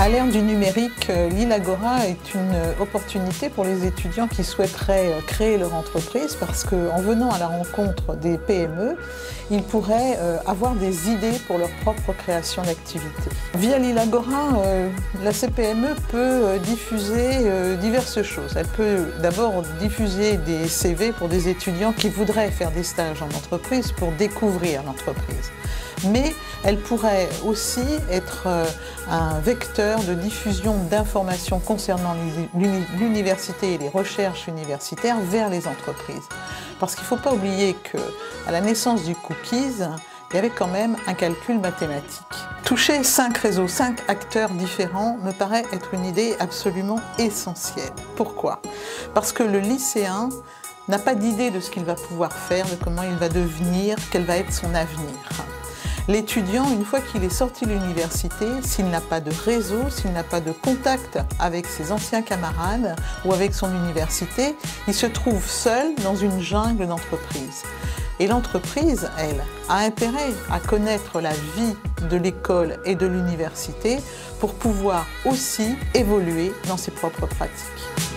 À l'ère du numérique, euh, l'île Agora est une opportunité pour les étudiants qui souhaiteraient euh, créer leur entreprise parce qu'en venant à la rencontre des PME, ils pourraient euh, avoir des idées pour leur propre création d'activité. Via l'île Agora, la CPME peut diffuser diverses choses. Elle peut d'abord diffuser des CV pour des étudiants qui voudraient faire des stages en entreprise pour découvrir l'entreprise. Elle pourrait aussi être un vecteur de diffusion d'informations concernant l'université et les recherches universitaires vers les entreprises. Parce qu'il ne faut pas oublier qu'à la naissance du cookies, il y avait quand même un calcul mathématique. Toucher cinq réseaux, cinq acteurs différents me paraît être une idée absolument essentielle. Pourquoi? Parce que le lycéen n'a pas d'idée de ce qu'il va pouvoir faire, de comment il va devenir, quel va être son avenir. L'étudiant, une fois qu'il est sorti de l'université, s'il n'a pas de réseau, s'il n'a pas de contact avec ses anciens camarades ou avec son université, il se trouve seul dans une jungle d'entreprise. Et l'entreprise, elle, a intérêt à connaître la vie de l'école et de l'université pour pouvoir aussi évoluer dans ses propres pratiques.